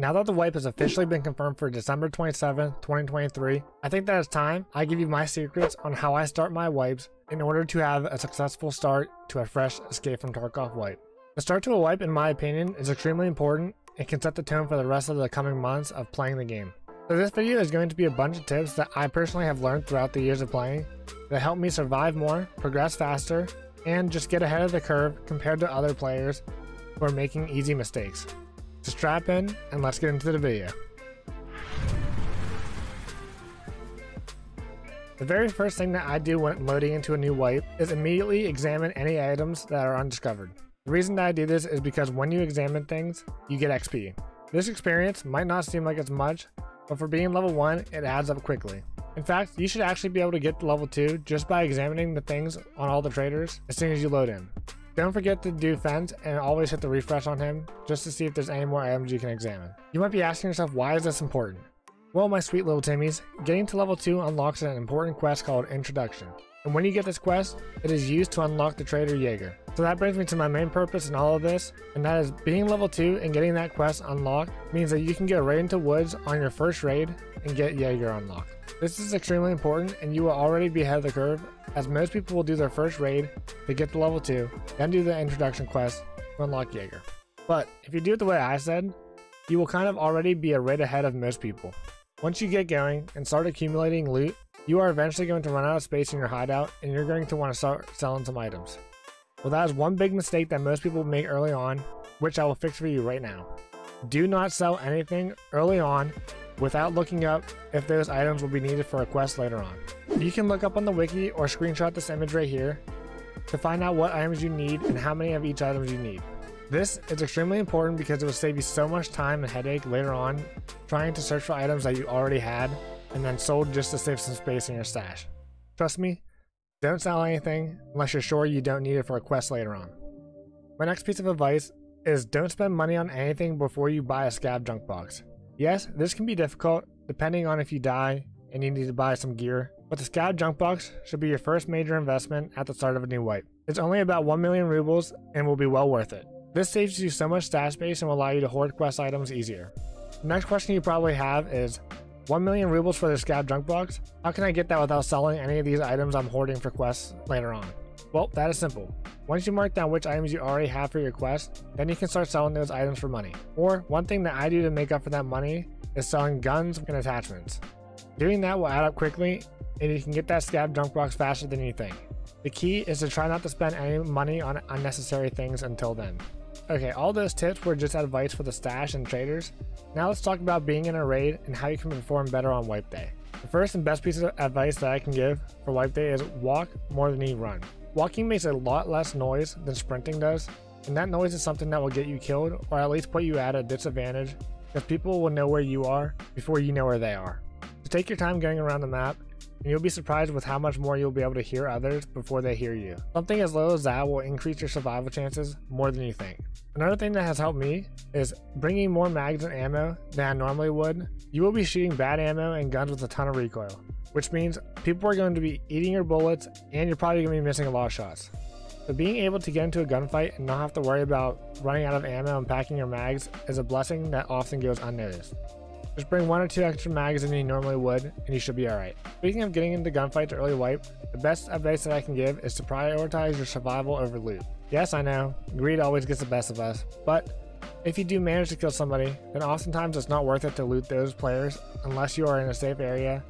Now that the wipe has officially been confirmed for December 27, 2023, I think that it's time I give you my secrets on how I start my wipes in order to have a successful start to a fresh Escape from Tarkov wipe. The start to a wipe, in my opinion, is extremely important and can set the tone for the rest of the coming months of playing the game. So this video is going to be a bunch of tips that I personally have learned throughout the years of playing that help me survive more, progress faster, and just get ahead of the curve compared to other players who are making easy mistakes. So strap in and let's get into the video. The very first thing that I do when loading into a new wipe is immediately examine any items that are undiscovered. The reason that I do this is because when you examine things, you get XP. This experience might not seem like it's much, but for being level 1, it adds up quickly. In fact, you should actually be able to get to level 2 just by examining the things on all the traders as soon as you load in. Don't forget to do fence and always hit the refresh on him just to see if there's any more items you can examine. You might be asking yourself why is this important? Well my sweet little Timmies, getting to level 2 unlocks an important quest called Introduction. And when you get this quest, it is used to unlock the trader Jaeger. So that brings me to my main purpose in all of this, and that is being level 2 and getting that quest unlocked means that you can get right into woods on your first raid and get Jaeger unlocked. This is extremely important and you will already be ahead of the curve as most people will do their first raid to get to level 2, then do the introduction quest to unlock Jaeger. But if you do it the way I said, you will kind of already be a raid ahead of most people. Once you get going and start accumulating loot, you are eventually going to run out of space in your hideout and you're going to want to start selling some items. Well that is one big mistake that most people make early on, which I will fix for you right now. Do not sell anything early on without looking up if those items will be needed for a quest later on. You can look up on the wiki or screenshot this image right here to find out what items you need and how many of each items you need. This is extremely important because it will save you so much time and headache later on trying to search for items that you already had and then sold just to save some space in your stash. Trust me, don't sell anything unless you're sure you don't need it for a quest later on. My next piece of advice is don't spend money on anything before you buy a scav junk box. Yes, this can be difficult depending on if you die and you need to buy some gear, but the Scav Junk Box should be your first major investment at the start of a new wipe. It's only about 1 million rubles and will be well worth it. This saves you so much stash space and will allow you to hoard quest items easier. The next question you probably have is 1 million rubles for the scav Junk Box? How can I get that without selling any of these items I'm hoarding for quests later on? Well, that is simple. Once you mark down which items you already have for your quest, then you can start selling those items for money. Or one thing that I do to make up for that money is selling guns and attachments. Doing that will add up quickly and you can get that scav junk box faster than you think. The key is to try not to spend any money on unnecessary things until then. Okay, all those tips were just advice for the stash and traders. Now let's talk about being in a raid and how you can perform better on wipe day. The first and best piece of advice that I can give for wipe day is walk more than you run. Walking makes a lot less noise than sprinting does, and that noise is something that will get you killed or at least put you at a disadvantage because people will know where you are before you know where they are. So take your time going around the map and you'll be surprised with how much more you'll be able to hear others before they hear you. Something as low as that will increase your survival chances more than you think. Another thing that has helped me is bringing more mags and ammo than I normally would. You will be shooting bad ammo and guns with a ton of recoil which means people are going to be eating your bullets and you're probably going to be missing a lot of shots. So being able to get into a gunfight and not have to worry about running out of ammo and packing your mags is a blessing that often goes unnoticed. Just bring one or two extra mags than you normally would and you should be alright. Speaking of getting into gunfights early wipe, the best advice that I can give is to prioritize your survival over loot. Yes, I know, greed always gets the best of us, but if you do manage to kill somebody, then oftentimes it's not worth it to loot those players unless you are in a safe area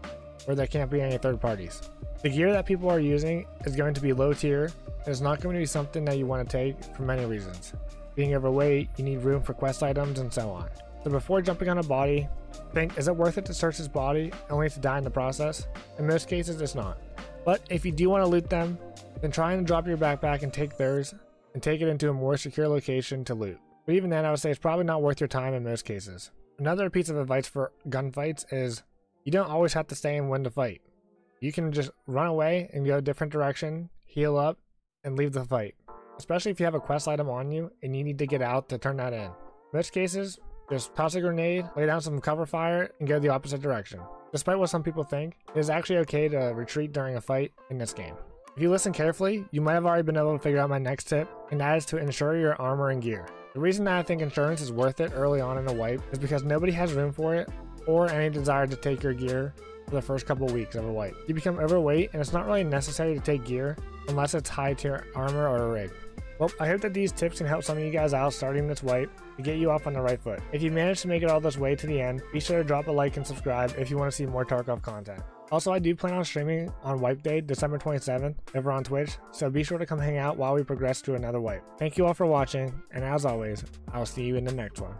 where there can't be any third parties. The gear that people are using is going to be low tier and it's not going to be something that you want to take for many reasons. Being overweight, you need room for quest items and so on. So before jumping on a body, think is it worth it to search this body only to die in the process? In most cases it's not. But if you do want to loot them, then try and drop your backpack and take theirs and take it into a more secure location to loot. But even then I would say it's probably not worth your time in most cases. Another piece of advice for gunfights is you don't always have to stay in when to fight. You can just run away and go a different direction, heal up, and leave the fight. Especially if you have a quest item on you and you need to get out to turn that in. Most cases, just toss a grenade, lay down some cover fire, and go the opposite direction. Despite what some people think, it is actually okay to retreat during a fight in this game. If you listen carefully, you might have already been able to figure out my next tip, and that is to insure your armor and gear. The reason that I think insurance is worth it early on in a wipe is because nobody has room for it or any desire to take your gear for the first couple weeks of a wipe. You become overweight and it's not really necessary to take gear unless it's high tier armor or a rig. Well, I hope that these tips can help some of you guys out starting this wipe to get you off on the right foot. If you managed to make it all this way to the end, be sure to drop a like and subscribe if you want to see more Tarkov content. Also, I do plan on streaming on Wipe Day, December 27th, over on Twitch, so be sure to come hang out while we progress to another wipe. Thank you all for watching, and as always, I'll see you in the next one.